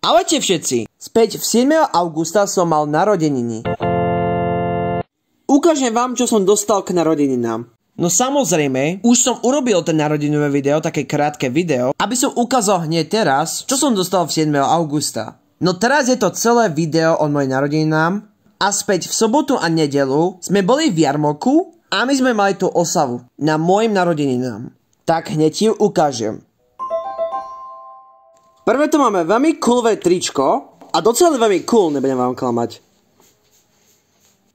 Ahojte všetci! Späť v 7. augusta som mal narodeniny. Ukážem vám, čo som dostal k narodeninám. No samozrejme, už som urobil ten narodinové video, také krátke video, aby som ukázal hneď teraz, čo som dostal v 7. augusta. No teraz je to celé video o mojej narodeninám a späť v sobotu a nedelu sme boli v Jarmoku a my sme mali tú osavu na môjim narodeninám. Tak hneď ju ukážem. Prvé tu máme veľmi coolové tričko a docela veľmi cool, nebudem vám klamať.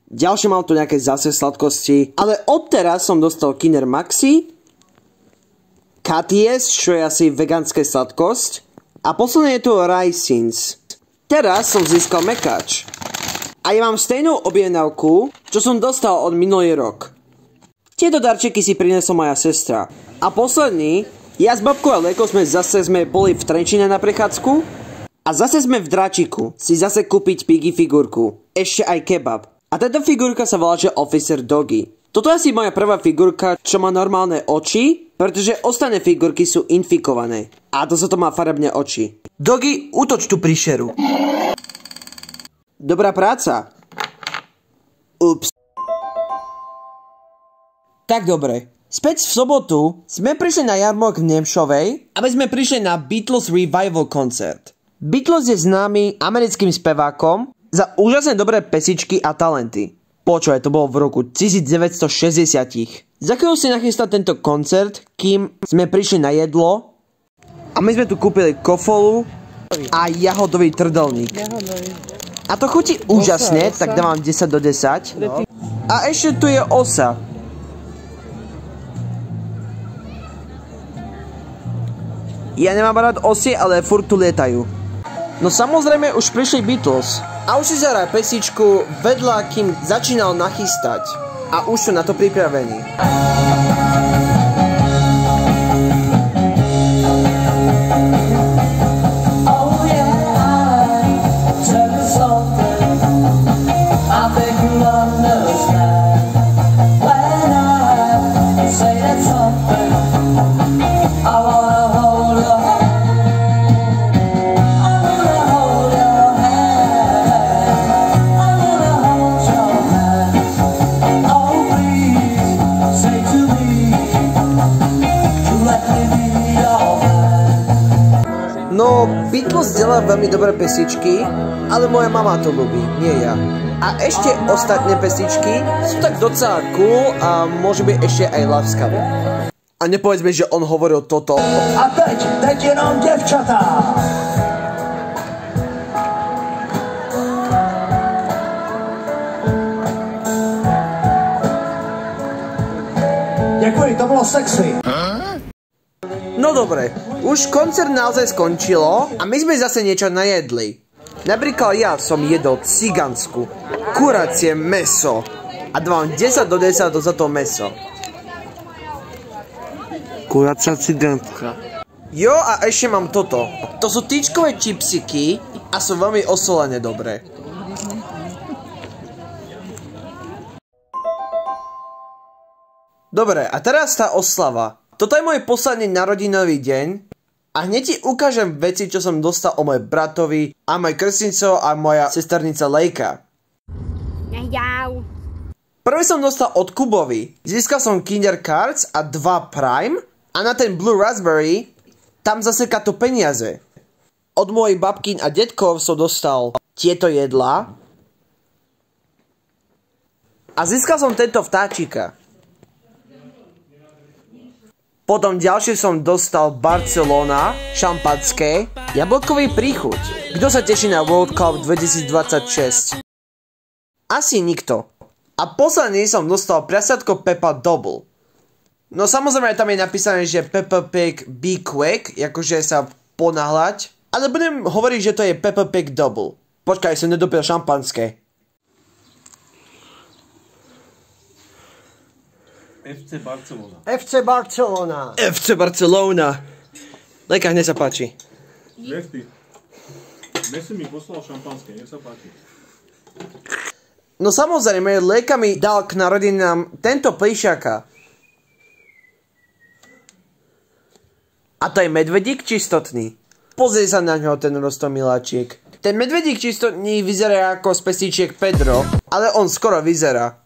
Ďalšie mám tu nejaké zase sladkosti, ale odteraz som dostal Kinder Maxi, Katies, čo je asi vegánske sladkosť, a posledne je tu Ricins. Teraz som získal mekač. A ja mám stejnú objednávku, čo som dostal od minulý rok. Tieto darčeky si prinesla moja sestra. A posledný ja s babkou a Lejkou sme zase sme boli v Trenčine na prechádzku a zase sme v Dračiku si zase kúpiť Piggy figurku. Ešte aj kebab. A táto figurka sa volá, že Officer Doggy. Toto je asi moja prvá figurka, čo má normálne oči, pretože ostatné figurky sú infikované. A to sa to má farebne oči. Doggy, útoč tu príšeru. Dobrá práca. Ups. Tak dobre, Späť v sobotu sme prišli na jarmok v Nemšovej, aby sme prišli na Beatles Revival koncert. Beatles je známy americkým spevákom za úžasne dobré pesičky a talenty. Počúvaj, to bolo v roku 1960. Za chvíľu si nachystať tento koncert, kým sme prišli na jedlo a my sme tu kúpili kofolu a jahodový trdelník. A to chutí úžasne, tak dávam 10 do 10. A ešte tu je osa. Ja nemám rád osy, ale furt tu lietajú. No samozrejme už prišli Beatles. A už si zahraj pesičku vedľa, kým začínal nachystať. A už sú na to pripravení. No, Beatles delá veľmi dobré pesičky, ale moja mama to ľubí, nie ja. A ešte ostatné pesičky sú tak docela cool a môže byť ešte aj láskavé. A nepovedz mi, že on hovoril toto. A teď, teď jenom děvčata. Děkuji, to bylo sexy. Dobre, už koncert naozaj skončilo a my sme zase niečo najedli. Napríklad ja som jedol cigansku, kuracie meso a dávam 10 do 10 za to meso. Kuracia cigánska. Jo a ešte mám toto. To sú tyčkové čipsiky a sú veľmi osolené dobré. Dobre, a teraz tá oslava. Toto je môj posledný narodinový deň a hneď ti ukážem veci, čo som dostal o mojej bratovi a moj krstnicov a moja sesternica Lejka. Jau. Prvý som dostal od Kubovi. Získal som Kinder Cards a 2 Prime a na ten Blue Raspberry tam zase kato peniaze. Od mojich babkín a detkov som dostal tieto jedlá a získal som tento vtáčika. Potom ďalšie som dostal Barcelona, šampanské, jablkový príchuť. Kto sa teší na World Cup 2026? Asi nikto. A posledný som dostal prasiatko Peppa Double. No samozrejme tam je napísané, že Peppa Pig Be Quick, akože sa ponáhľať. Ale budem hovoriť, že to je Peppa Pig Double. Počkaj, som nedopil šampanské. FC Barcelona. FC Barcelona. FC Barcelona. Leka, nech sa páči. Messi. Messi mi poslal šampanské, nech sa páči. No samozrejme, Leka mi dal k narodinám tento plišaka. A to je medvedík čistotný. Pozri sa na ňo, ten rostomiláčik. Ten medvedík čisto nie vyzerá ako z pestíčiek Pedro, ale on skoro vyzerá.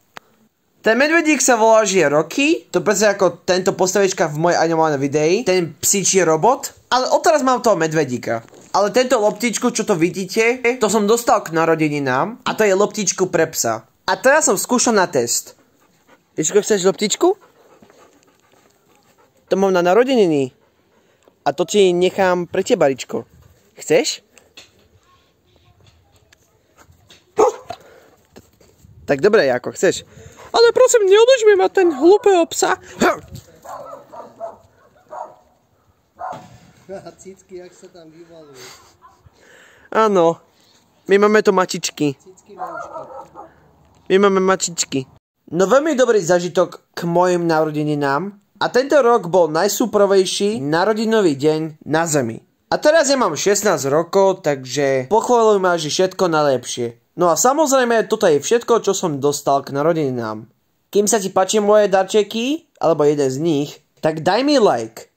Ten medvedík sa volá, že je Rocky, to presne ako tento postavička v mojej animovanej videi, ten psíčí robot, ale odteraz mám toho medvedíka. Ale tento loptičku, čo to vidíte, to som dostal k narodeninám a to je loptičku pre psa. A teraz som skúšal na test. Ježko, chceš loptičku? To mám na narodeniny. A to ti nechám pre teba, Ričko. Chceš? Tak dobre, ako chceš. Ale prosím, neodložme ma ten hlúpeho psa. A cicky, jak sa tam vyvalujú. Áno. My máme to mačičky. My máme mačičky. No veľmi dobrý zažitok k mojim narodeninám. A tento rok bol najsúprovejší narodinový deň na Zemi. A teraz ja mám 16 rokov, takže pochválujem ma, že všetko najlepšie. No a samozrejme, toto je všetko, čo som dostal k narodeninám. Kým sa ti páči moje darčeky, alebo jeden z nich, tak daj mi like.